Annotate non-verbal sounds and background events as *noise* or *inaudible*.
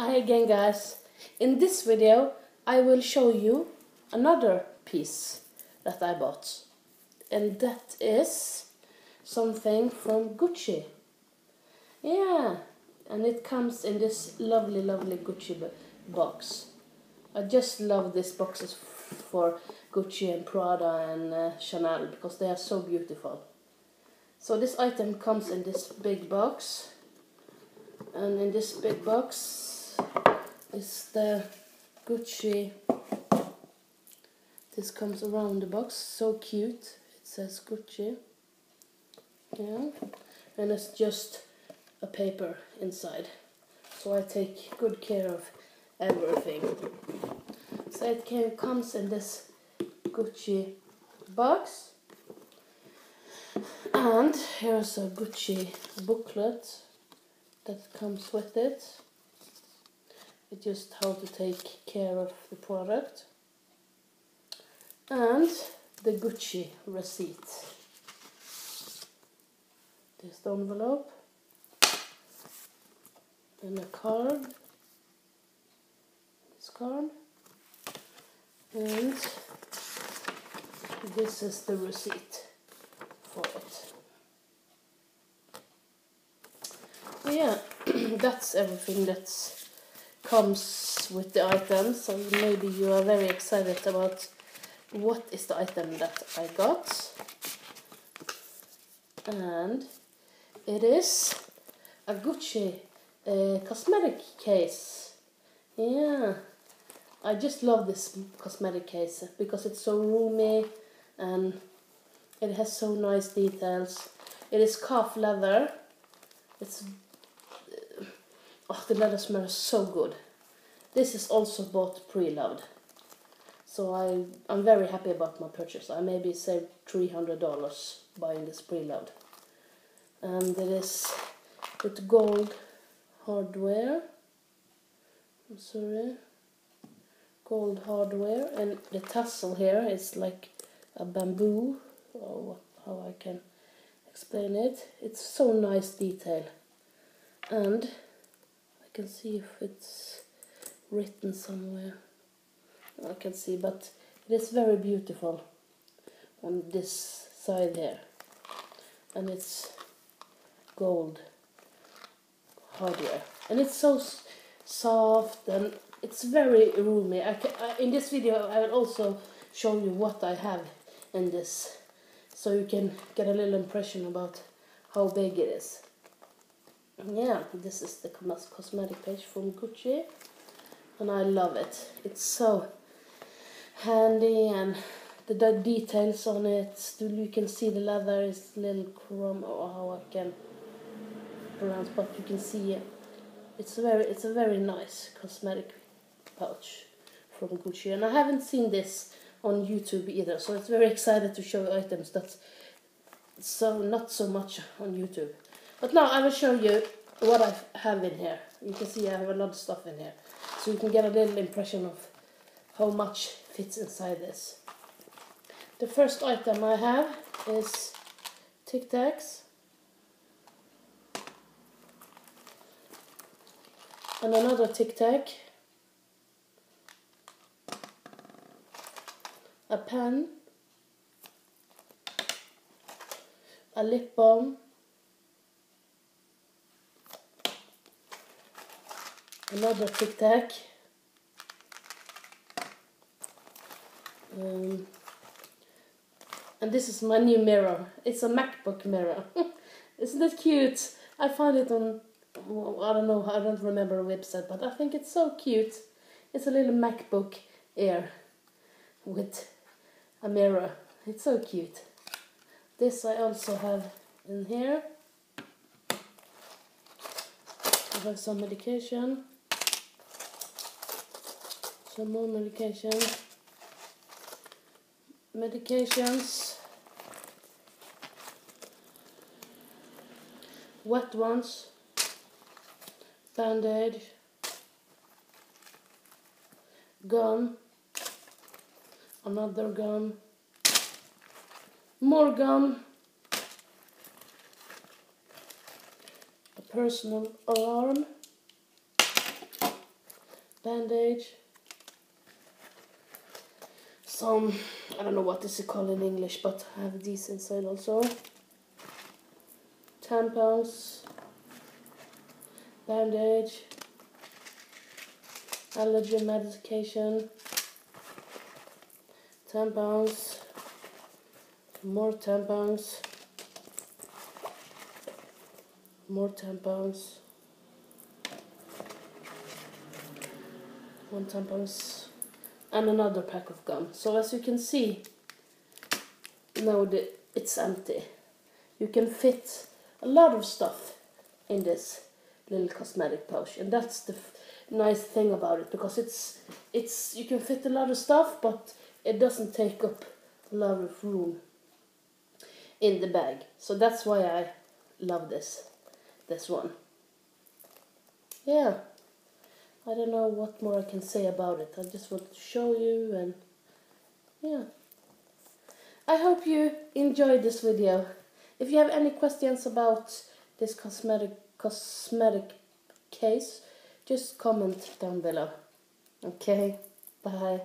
Hi again guys. In this video I will show you another piece that I bought. And that is something from Gucci. Yeah, and it comes in this lovely lovely Gucci box. I just love these boxes for Gucci and Prada and uh, Chanel because they are so beautiful. So this item comes in this big box and in this big box is the Gucci. This comes around the box. So cute. It says Gucci. Yeah. And it's just a paper inside. So I take good care of everything. So it can, comes in this Gucci box. And here's a Gucci booklet that comes with it. It's just how to take care of the product. And the Gucci receipt. This envelope. And a card. This card. And this is the receipt for it. yeah, *clears throat* that's everything that comes with the item. So maybe you are very excited about what is the item that I got. And it is a Gucci uh, cosmetic case. Yeah, I just love this cosmetic case because it's so roomy and it has so nice details. It is calf leather. It's oh, the leather smells so good. This is also bought pre-loved. So I, I'm very happy about my purchase. I maybe saved $300 buying this pre-loved. And it is with gold hardware. I'm sorry. Gold hardware. And the tassel here is like a bamboo. Or how I can explain it. It's so nice detail. And can see if it's written somewhere. I can see, but it is very beautiful on this side here. And it's gold hardware. And it's so soft and it's very roomy. I can, I, in this video I will also show you what I have in this so you can get a little impression about how big it is yeah this is the cosmetic page from Gucci and I love it. It's so handy and the, the details on it you can see the leather is little chrome or how I can pronounce but you can see it. It's a very it's a very nice cosmetic pouch from Gucci and I haven't seen this on YouTube either so it's very *laughs* excited to show items that's so not so much on YouTube but now I will show you what I have in here. You can see I have a lot of stuff in here. So you can get a little impression of how much fits inside this. The first item I have is Tic Tacs. And another Tic Tac. A pen. A lip balm. Another Tic Tac. Um, and this is my new mirror. It's a MacBook mirror. *laughs* Isn't it cute? I found it on, I don't know, I don't remember a website, but I think it's so cute. It's a little MacBook Air with a mirror. It's so cute. This I also have in here. I have some medication some more medication medications. Wet ones. Band-aid. Gum. Another gum. More gum. A personal alarm. Bandage, some, I don't know what this is called in English, but I have these inside also, tampons, bandage, allergy medication, tampons, more tampons, more tampons, one tampons, and another pack of gum. So as you can see, now the, it's empty. You can fit a lot of stuff in this little cosmetic pouch, and that's the nice thing about it because it's it's you can fit a lot of stuff, but it doesn't take up a lot of room in the bag. So that's why I love this this one. Yeah. I don't know what more I can say about it. I just wanted to show you and yeah. I hope you enjoyed this video. If you have any questions about this cosmetic cosmetic case, just comment down below. Okay, bye.